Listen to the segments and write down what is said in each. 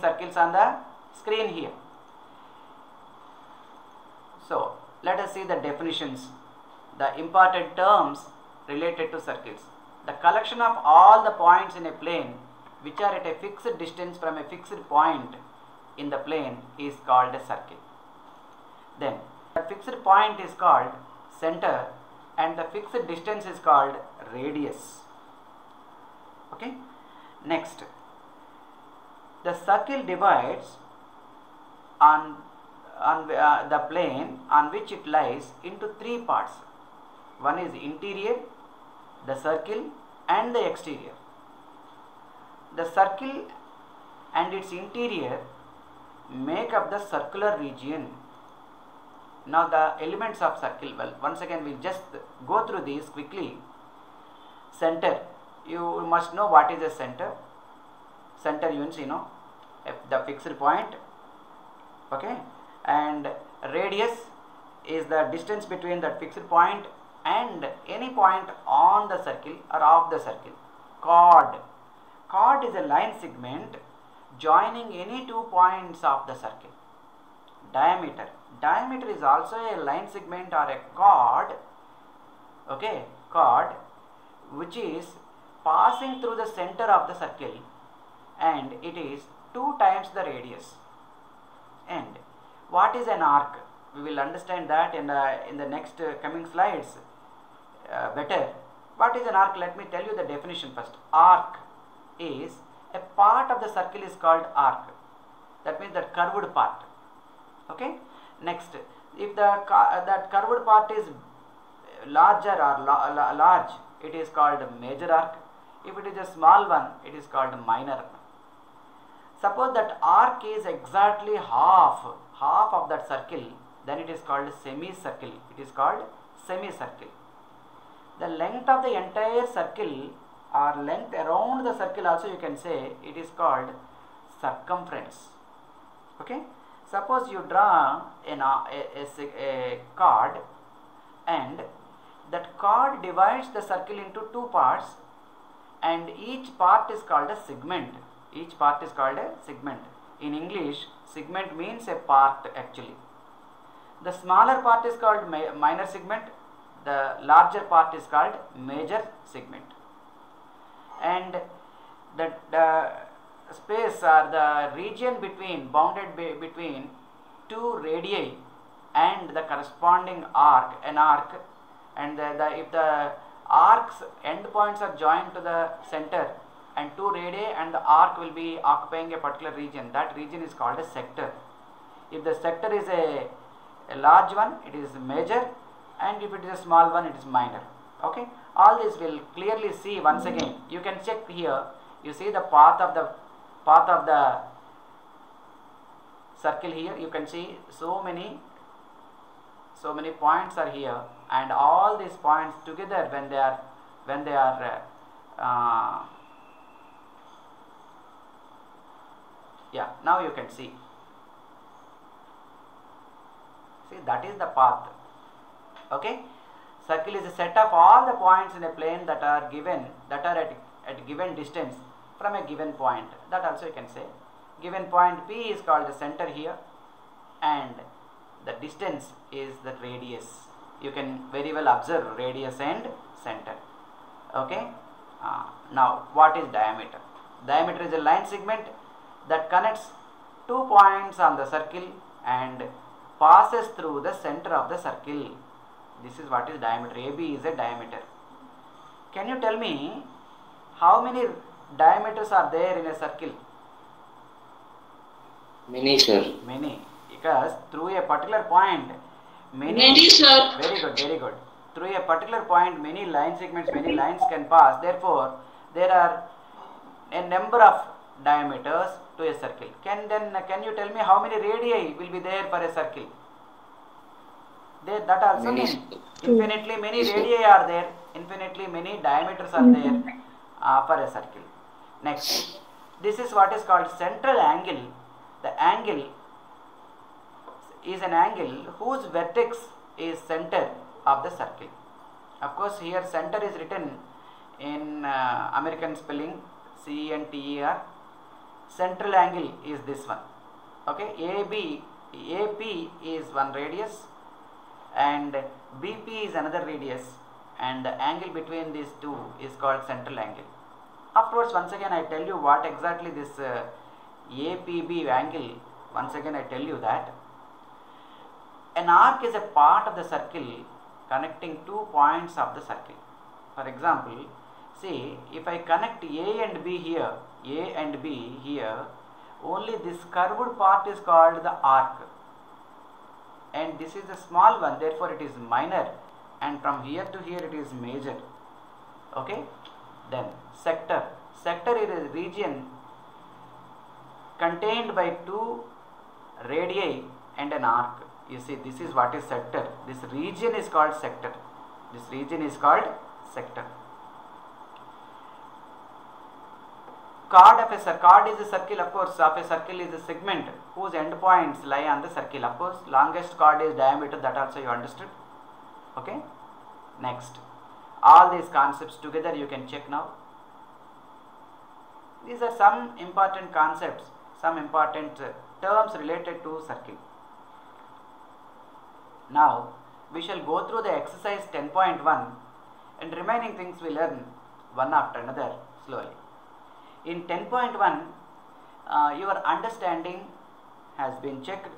circles on the screen here. So, let us see the definitions, the important terms related to circles. The collection of all the points in a plane which are at a fixed distance from a fixed point in the plane is called a circle. Then, the fixed point is called center and the fixed distance is called radius. Okay. Next, the circle divides on on uh, the plane on which it lies into three parts. One is interior, the circle and the exterior. The circle and its interior make up the circular region. Now the elements of circle, well once again we will just go through these quickly. Center, you must know what is a center. Center units, you know, the fixed point, okay, and radius is the distance between that fixed point and any point on the circle or off the circle. Chord, chord is a line segment joining any two points of the circle. Diameter, diameter is also a line segment or a chord, okay, chord which is passing through the center of the circle and it is two times the radius. And what is an arc? We will understand that in the, in the next uh, coming slides uh, better. What is an arc? Let me tell you the definition first. Arc is a part of the circle is called arc. That means that curved part. Okay. Next, if the uh, that curved part is larger or la la large, it is called major arc. If it is a small one, it is called minor. Suppose that arc is exactly half half of that circle, then it is called semicircle. It is called semicircle. The length of the entire circle or length around the circle also you can say it is called circumference. Okay. Suppose you draw an, a, a, a chord and that chord divides the circle into two parts and each part is called a segment. Each part is called a segment. In English, segment means a part actually. The smaller part is called minor segment, the larger part is called major segment. And the, the space or the region between, bounded be, between two radii and the corresponding arc, an arc, and the, the, if the arcs end points are joined to the center and two radii and the arc will be occupying a particular region. That region is called a sector. If the sector is a, a large one, it is major and if it is a small one, it is minor. Okay. All this will clearly see once again. You can check here. You see the path of the path of the circle here. You can see so many so many points are here and all these points together when they are when they are uh, yeah now you can see. See that is the path. Okay? Circle is a set of all the points in a plane that are given that are at, at given distance from a given point. That also you can say. Given point p is called the center here and the distance is the radius. You can very well observe radius and center. Okay? Uh, now what is diameter? Diameter is a line segment that connects two points on the circle and passes through the center of the circle. This is what is diameter. Ab is a diameter. Can you tell me how many diameters are there in a circle? Many, sir. many. Because through a particular point many Many, sir. very good very good. Through a particular point many line segments many lines can pass. Therefore there are a number of diameters to a circle. Can then can you tell me how many radii will be there for a circle? There that also Many, means infinitely many radii are there infinitely many diameters are there uh, for a circle. Next. This is what is called central angle. The angle is an angle whose vertex is center of the circle. Of course, here center is written in uh, American spelling C and CENTER. Central angle is this one. Okay, AB, AP is one radius and BP is another radius and the angle between these two is called central angle. Afterwards, once again, I tell you what exactly this uh, APB angle, once again, I tell you that an arc is a part of the circle connecting two points of the circle. For example, see if I connect A and B here, A and B here, only this curved part is called the arc. And this is a small one therefore it is minor. And from here to here it is major. Okay? Then sector. Sector is a region contained by two radii and an arc. You see this is what is sector. This region is called sector. This region is called sector chord of a cir- chord is a circle of course of a circle is a segment whose endpoints lie on the circle. Of course longest chord is diameter that also you understood. Okay? Next. All these concepts together you can check now. These are some important concepts some important uh, terms related to circle. Now we shall go through the exercise 10.1 and remaining things we learn one after another slowly in 10.1 uh, your understanding has been checked.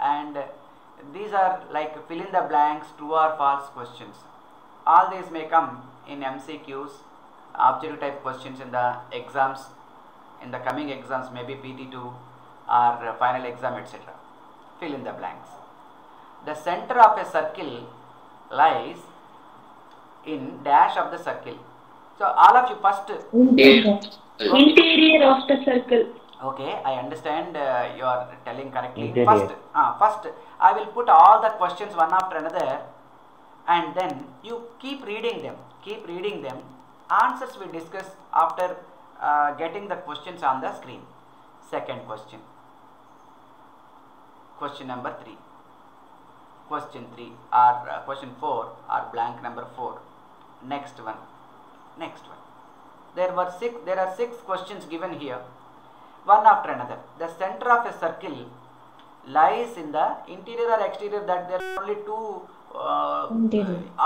And uh, these are like fill in the blanks true or false questions. All these may come in mcqs objective type questions in the exams in the coming exams maybe pt2 or final exam etc fill in the blanks. The center of a circle lies in dash of the circle. So all of you first Interior of the circle. Okay, I understand uh, you are telling correctly. Interior. First, uh, first, I will put all the questions one after another, and then you keep reading them. Keep reading them. Answers we discuss after uh, getting the questions on the screen. Second question. Question number three. Question three or uh, question four or blank number four. Next one. Next one there were six there are six questions given here. One after another. The center of a circle lies in the interior or exterior that there are only two uh,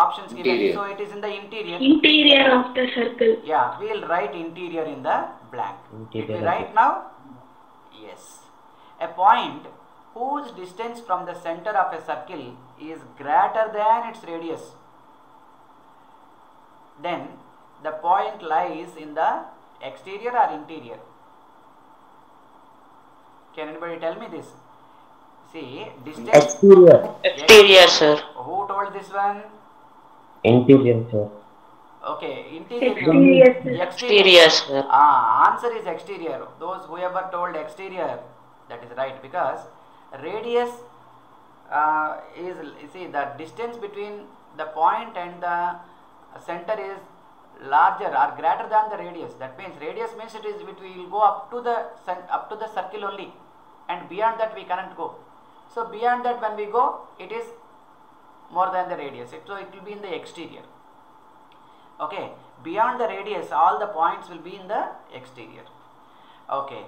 options given. Interior. so it is in the interior. Interior of the circle. yeah we will write interior in the blank. Interior Did we write now? Yes. A point whose distance from the center of a circle is greater than its radius. Then the point lies in the exterior or interior can anybody tell me this see distance Exterior. Exterior, sir. who told this one Interior, sir. okay interior Exterior, sir. Exterior, sir. Ah, answer is exterior. Those whoever told exterior, that is right because radius uh, is see the distance between the point and the center is larger or greater than the radius. That means radius means it is it will go up to the up to the circle only, and beyond that we cannot go. So beyond that when we go, it is more than the radius. It, so it will be in the exterior okay beyond the radius all the points will be in the exterior okay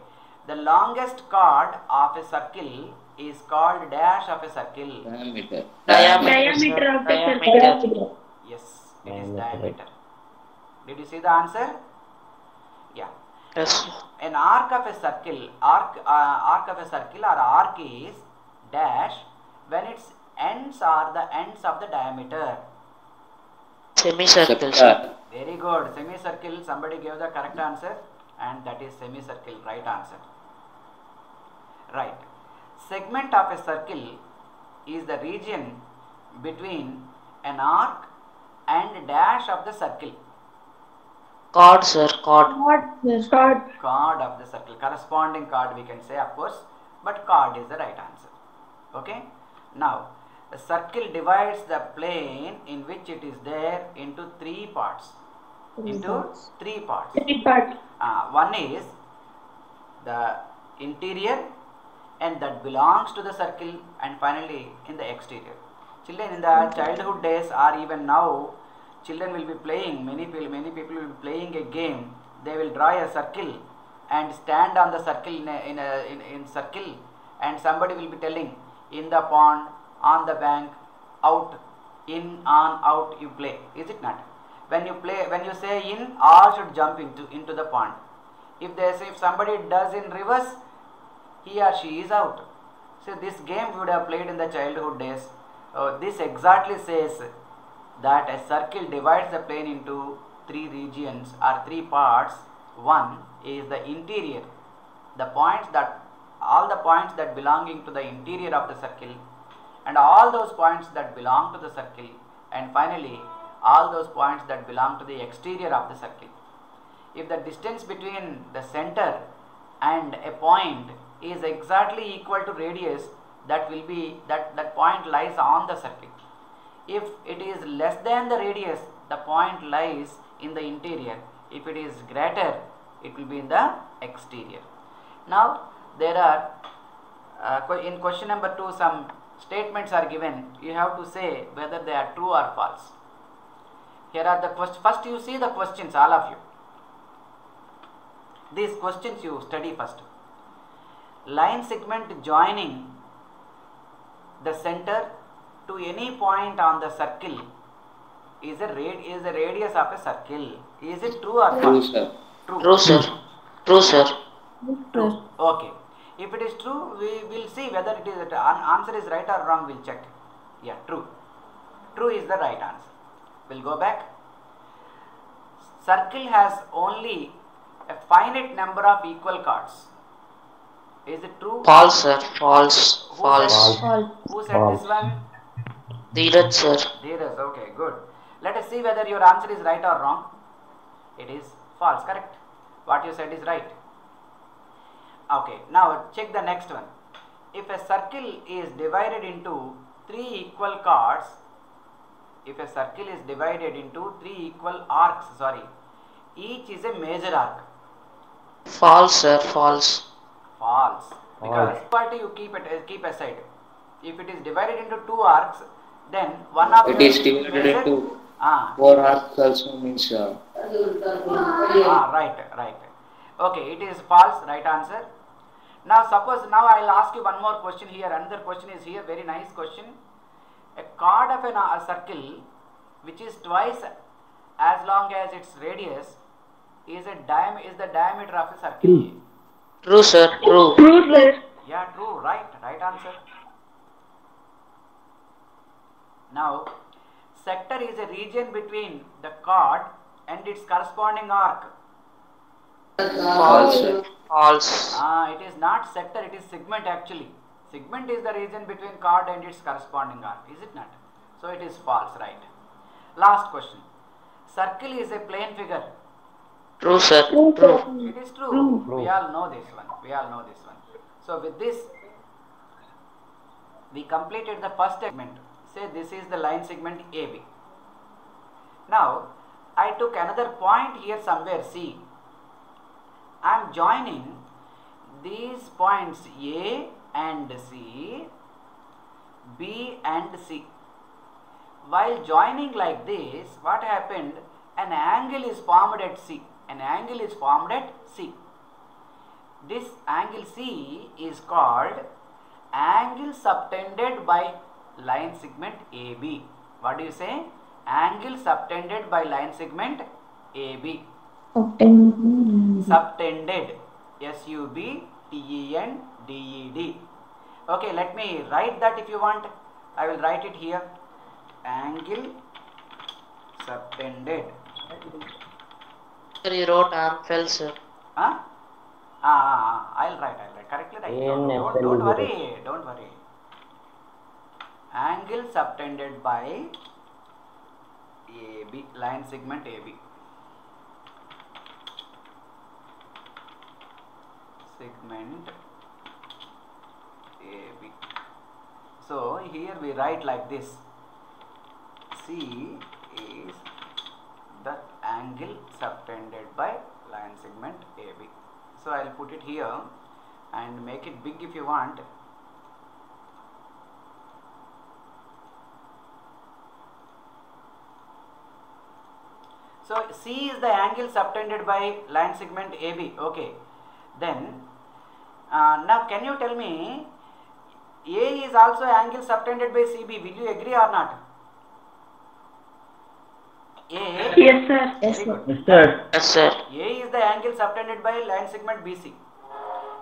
the longest chord of a circle is called dash of a circle Diameter. Diameter of the circle. yes it is Diameter, diameter did you see the answer yeah Yes. an arc of a circle arc uh, arc of a circle or arc is dash when its ends are the ends of the diameter Semicircle, sir. Very good. Semicircle, somebody gave the correct answer and that is semicircle, right answer. Right. Segment of a circle is the region between an arc and dash of the circle. Chord, sir. Chord. Chord. Chord of the circle. Corresponding chord we can say of course, but chord is the right answer. Okay. Now, a circle divides the plane in which it is there into three parts. Into three parts. Three part. Uh, one is the interior and that belongs to the circle and finally in the exterior. Children in the childhood days or even now children will be playing many people many people will be playing a game. They will draw a circle and stand on the circle in a, in a in, in circle and somebody will be telling in the pond on the bank out in on out you play. Is it not? When you play when you say in all should jump into into the pond. If they say if somebody does in reverse he or she is out. So this game we would have played in the childhood days. Uh, this exactly says that a circle divides the plane into three regions or three parts. One is the interior. The points that all the points that belonging to the interior of the circle and all those points that belong to the circle and finally all those points that belong to the exterior of the circle. If the distance between the center and a point is exactly equal to radius that will be that that point lies on the circle if it is less than the radius the point lies in the interior. If it is greater it will be in the exterior. Now there are uh, in question number 2 some statements are given. You have to say whether they are true or false. Here are the questions. first you see the questions all of you. These questions you study first. Line segment joining the center to any point on the circle is a rad is the radius of a circle is it true or True, false sir. true True, sir. True, sir. True. Okay. If it is true, we will see whether it is the an- answer is right or wrong. We'll check. Yeah, true. True is the right answer. We'll go back. Circle has only a finite number of equal chords. Is it true? False, sir. False. Who False. said, who said this one? Dheeraj, sir. Dheeraj. Okay, good. Let us see whether your answer is right or wrong. It is false, correct? What you said is right. Okay, now check the next one. If a circle is divided into three equal chords, if a circle is divided into three equal arcs, sorry, each is a major arc. False, sir. False. False. Because equality you keep it keep aside. If it is divided into two arcs, then one of It them is divided into Ah, four arcs also means uh, ah, right, right. Okay, it is false. Right answer. Now suppose now I will ask you one more question here. Another question is here. Very nice question. A chord of an, a circle which is twice as long as its radius is a diam is the diameter of a circle. True, sir. True. True, sir. Yeah, true. Right. Right answer. Now, sector is a region between the chord and its corresponding arc. false. False. Ah, it is not sector, it is segment actually. Segment is the region between chord and its corresponding arc, is it not? So it is false, right? Last question. Circle is a plane figure. True, sir. True, True. sir. It is true. We all know this one. We all know this one. So with this, we completed the first segment. Say this is the line segment AB. Now, I took another point here somewhere C. I am joining these points A and C, B and C. While joining like this, what happened? An angle is formed at C. An angle is formed at C. This angle C is called angle subtended by line segment AB. What do you say? Angle subtended by line segment AB. Subtended. S U B T E N D E D. Okay, let me write that if you want. I will write it here. Angle subtended. Sir, you wrote Ampel, sir. Huh? Ah, ah, ah, I'll write, I'll write. Correctly write. Don't, don't, don't worry, don't worry. Angle subtended by AB, line segment AB. Segment AB. So here we write like this. C is the angle subtended by line segment AB. So I'll put it here and make it big if you want. So C is the angle subtended by line segment AB. Okay. Then uh, now can you tell me A is also angle subtended by CB. Will you agree or not? A Yes, sir. Yes, Very sir. good. Yes, sir. Yes, sir. A is the angle subtended by line segment BC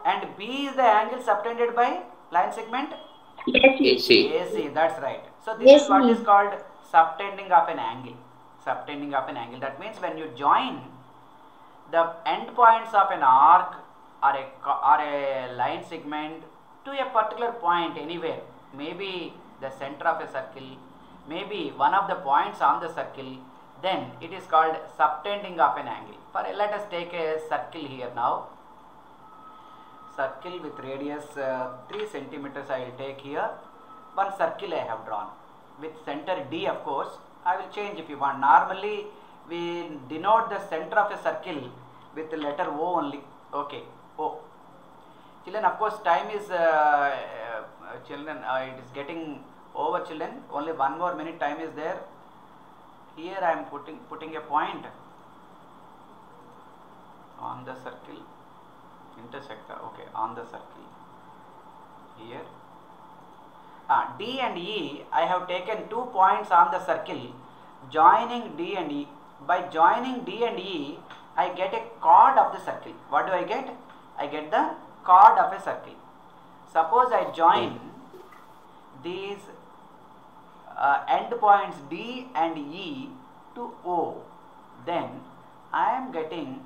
and B is the angle subtended by line segment Yes, AC. AC. That's right. So this is Yes, what ma'am. is called subtending of an angle. Subtending of an angle. That means when you join the end points of an arc or a or a line segment to a particular point anywhere, maybe the center of a circle, maybe one of the points on the circle, then it is called subtending of an angle. For let us take a circle here now. Circle with radius uh, 3 centimeters I will take here. One circle I have drawn with center D of course. I will change if you want. Normally we denote the center of a circle with the letter O only. Okay, O. Children, of course, time is uh, uh, children. Uh, it is getting over, children. Only one more minute time is there. Here I am putting putting a point on the circle intersector. Okay, on the circle here. Ah, D and E, I have taken two points on the circle joining D and E. By joining D and E, I get a chord of the circle. What do I get? I get the chord of a circle. Suppose I join these uh, end points D and E to O, then I am getting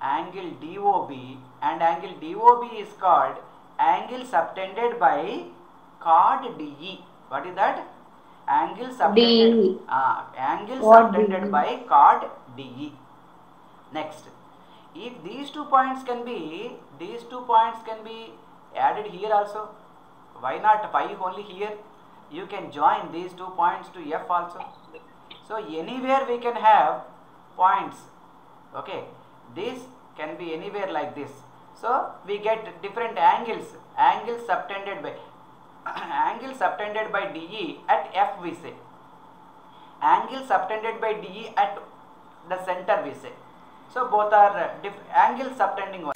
angle DOB and angle DOB is called angle subtended by chord DE. What is that? Angle subtended, DE. ah, angle subtended DE. by chord DE. Next, if these two points can be, these two points can be added here also. Why not 5 only here? You can join these two points to F also. So anywhere we can have points. Okay, this can be anywhere like this. So we get different angles. Angles subtended by angle subtended by DE at F we say. Angle subtended by DE at the center we say. So both are uh, diff- angle subtending.